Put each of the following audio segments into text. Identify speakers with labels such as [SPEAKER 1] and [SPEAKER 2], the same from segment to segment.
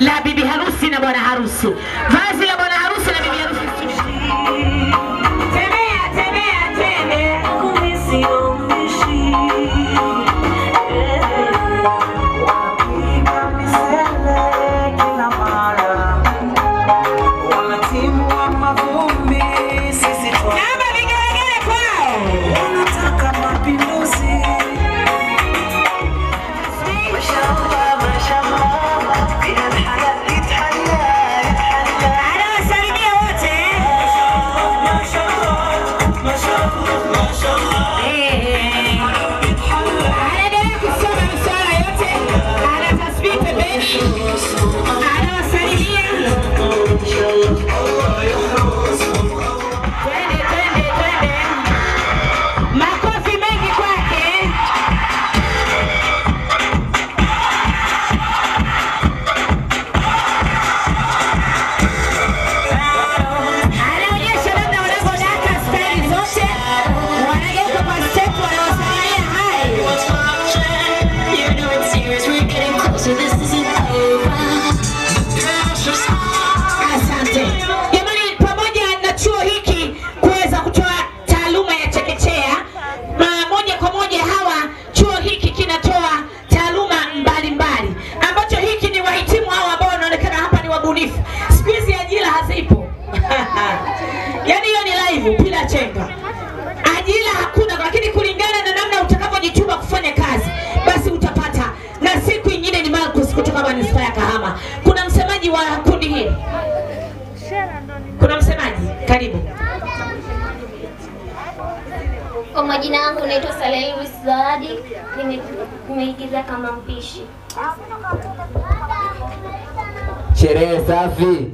[SPEAKER 1] la bibi harusi na bwana harusi. Vazi karibu.
[SPEAKER 2] Kwa majina yangu naitwa Saleh Luis Zawadi, nimeigiza kama mpishi.
[SPEAKER 3] Sherehe safi.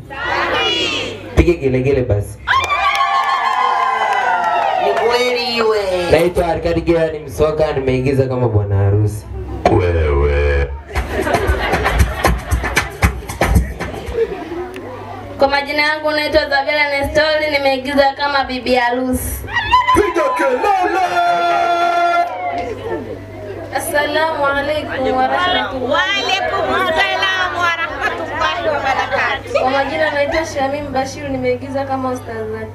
[SPEAKER 3] Pige gelegele basi.
[SPEAKER 4] Ni kweli iwe.
[SPEAKER 3] Naitwa Arkadi Gea, ni msoka, nimeigiza kama bwana harusi. Wewe.
[SPEAKER 2] Kwa langu yangu naitwa Zavela Nestori, nimeigiza kama bibi harusi.
[SPEAKER 3] Piga kelele.
[SPEAKER 2] Assalamu wa barakatuh. Kwa majina naitwa Shamim Bashiru, nimeigiza kama ustazati.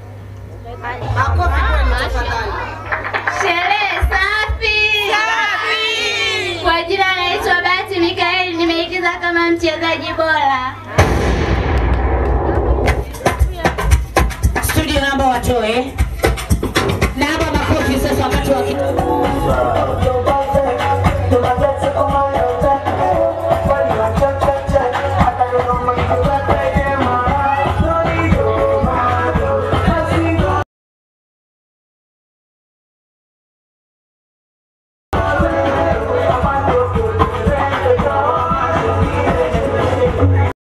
[SPEAKER 2] Sherehe safi. Kwa jina naitwa Bahati Mikaeli, nimeigiza kama mchezaji bora.
[SPEAKER 1] Studio watoe. Na hapa makofi sasa, wakati wa